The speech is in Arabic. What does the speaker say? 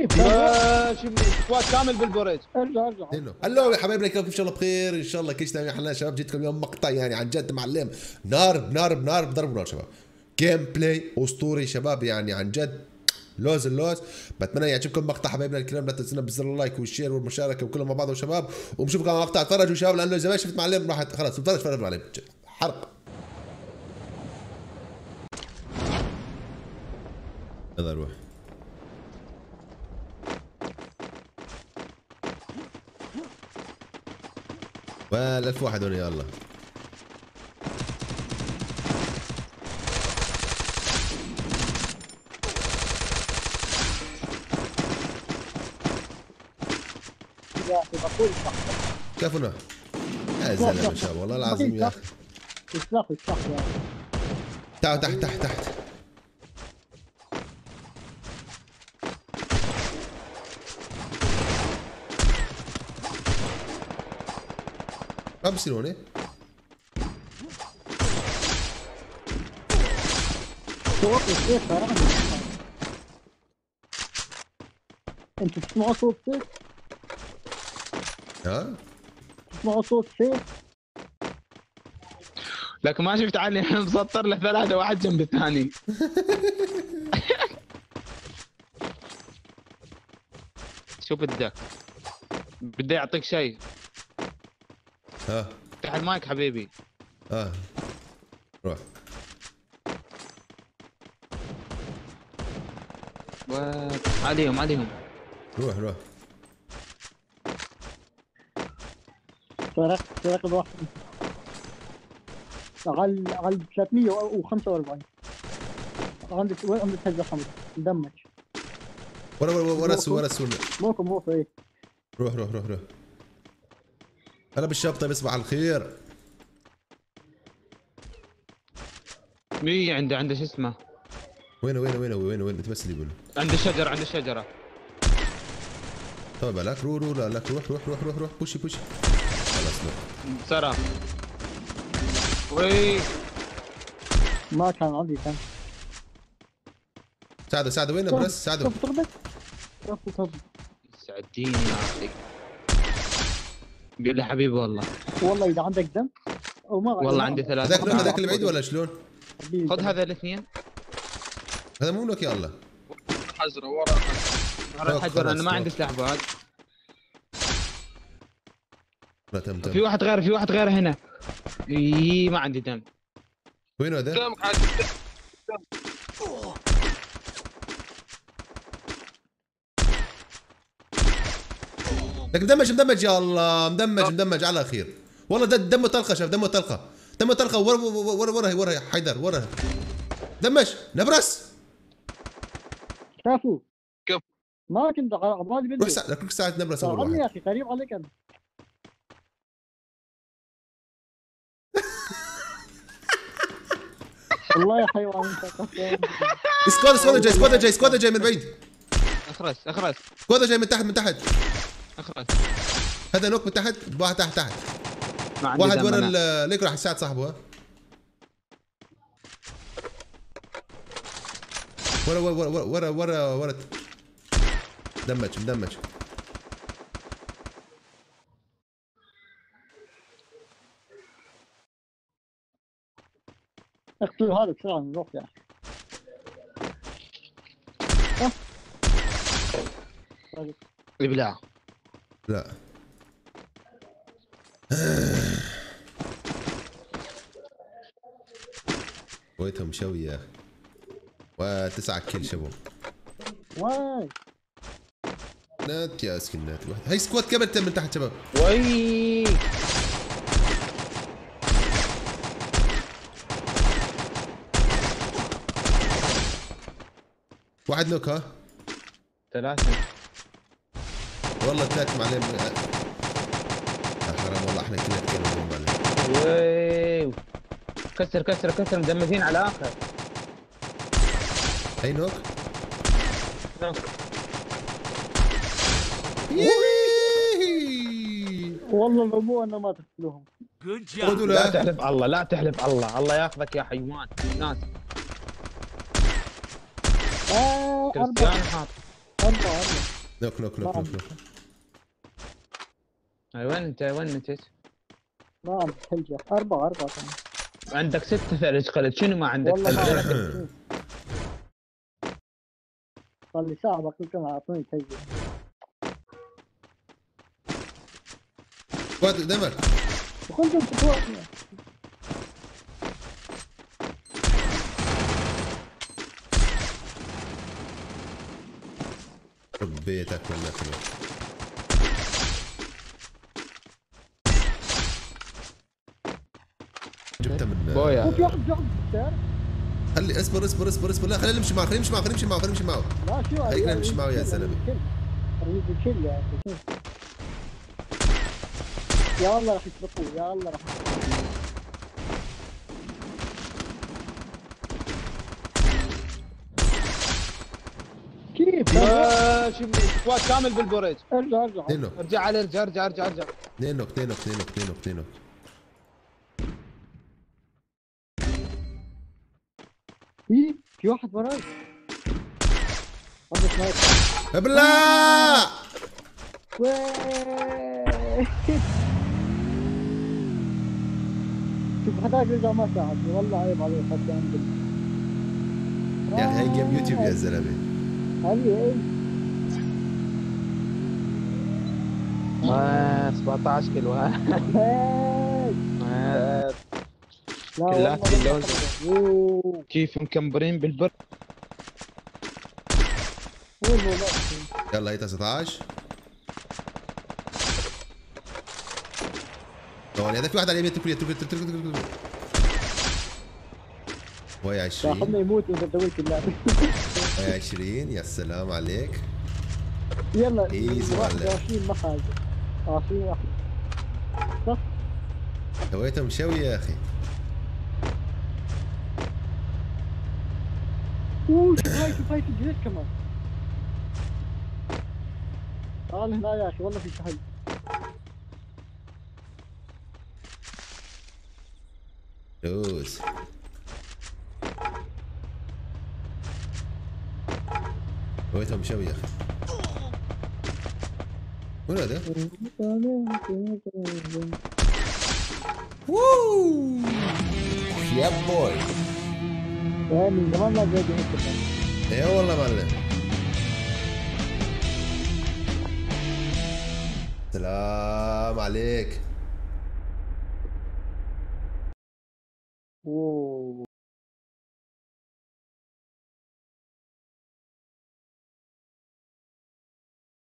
كيف آه، شوف squad كامل بالبوريج. ارجع ارجع هلو يا حبايبنا كيفكم ان شاء الله؟ بخير إن شاء الله كل شيء تمام يا حلال شباب جيتكم اليوم مقطع يعني عن جد معلم. نار بنار بنار بضرب نار شباب. gameplay أسطوري شباب يعني عن جد. لوز اللوز. بتمنى يعجبكم المقطع حبايبنا الكرام. لا تنسونا بزر ال like وال share والمشاركة وكلهم مع بعض شباب ونشوفكم على مقطع تفرجوا شباب لأنه إذا ما شفت معلم راح خلاص تفرج تفرج معلم حرق. يلا روح. والألف واحد هون يلا. كيف هنا؟ يا زلمة شباب والله العظيم يا أخي. تعال تحت تحت تحت. ما بصير هون صوت السيف ترى أنتوا تسمعوا صوت سيف؟ ها؟ تسمعوا صوت سيف؟ لكن ما شفت علي أنا مسطر له ثلاثة واحد جنب الثاني شو بدك؟ بدي أعطيك شيء ها. افتح المايك حبيبي. ها. روح. و- عليهم عليهم. روح روح. سرقت سرقت واحد. أقل أقل 345 عندك وين عندك هجة حمد. مدمج ورا ورا ورا السوق ورا السوق. موكم موكم إيه. روح روح روح روح. هلا بالشاب طيب على الخير. مي عنده عنده شو اسمه؟ وينه وينه وينه وينه وينه تمثل يقول عنده شجرة عنده شجرة. طيب لك روح روح لا لك روح روح روح روح روح. بوشي بوشي. خلاص روح سرى وي. ما كان عندي كان. ساعده ساعده وينه برس ساعده طب طب طب طب سعديني يا أخي. قول لي حبيبي والله. والله إذا عندك دم أو ما والله عندي ثلاثة. هذاك هذاك اللي بعيد ولا شلون؟ خذ هذا الاثنين. هذا مو منك يا الله. حجرة ورا. ورا الحجر أنا ما. عندي سلاح بعد. لا تم في تم واحد غير في واحد غير هنا. إي ما عندي دم. وينه هذا؟ لك مدمج مدمج يا الله مدمج مدمج على خير. والله ده دمه طلقه شاف دمه طلقه دمه طلقه ورا ورا ورا ورا حيدر ورا دمج نبرس. شافوا كيف؟ ما كنت عبالي بدي روح ساعة لك ساعة نبرس اول طلعني يا أخي قريب عليك أنا. والله يا حيوان أنت. سكواد سكواد جاي سكواد جاي سكواد جاي من بعيد. اخرس اخرس سكواد جاي من تحت من تحت. اخرس هذا نوك من تحت واحد تحت تحت. واحد ورا ليك راح يساعد صاحبه. ورا ورا ورا ورا ورا ورا دمج مدمج. اقتلوا هذا بسرعة نروح يا أخي. ابلع لا. ويتهم مشوي يا أخي وتسعة كل شباب. واي. نات يا سكنات. واحد هي سكواد كابتن من تحت شباب. وي واحد نوك ها؟ ثلاثة. والله ثلاث معلم يا حرام والله إحنا كنا نقوم عليه كسر كسر كسر مدمجين على الآخر هي نوك نوك. والله مو أنا ما تقتلوهم لا تحلف الله لا تحلف الله الله ياخذك يا حيوان ناس آه أربعة أربعة أربعة نوك نوك نوك نوك نوك وين أنت؟ وين نتيت؟ ما ثلجة أربعة أربعة كمان. عندك ست ثلج قلت شنو ما عندك؟ ثلج؟ صار لي ساعة لكم أعطوني ثلجة قدامك وخذ جنب بيتك ولا كله جبتها من بويا. وفي واحد جنب خلي اصبر اصبر اصبر اصبر. لا خلينا نمشي معه خلينا نمشي معه خلينا نمشي معه خلينا نمشي معه. لا شو خلينا نمشي معه يا الكل يا الله راح يسبقوا يا الله. راح يسبقوا. شوف squad كامل بالبوريج. ارجع ارجع. ارجع عليه ارجع ارجع ارجع. ارجع اثنين knock اثنين knock اثنين knock اثنين knock اثنين knock إيه، في واحد وراي. ويه. شوف هذاك رجع ما ساعدني والله عيب عليه حتى يا أخي هاي جيم يوتيوب يا زلمة. هذه إيه آه، 17 كيلو ها هاي. لا كلات. أوه. كيف مكمبرين بالبر. يلا هي 19 ثواني هذا في واحد على اليمين تركل تركل تركل وهي 20 ياخذنا يموت إذا سويت اللعبة. وهي 20 يا سلام عليك. يلا Easy معلم. 21 ما حاجة. 20 واحد. صح؟ سويتها مشوي يا أخي. أوه هاي؟ في الجهاز كمان؟ تعال هنا يا أخي والله في شحن. دوس. سويتها مشوي يا أخي. وين هذا؟ يا بوي. من زمان ما يا والله معلم سلام عليك.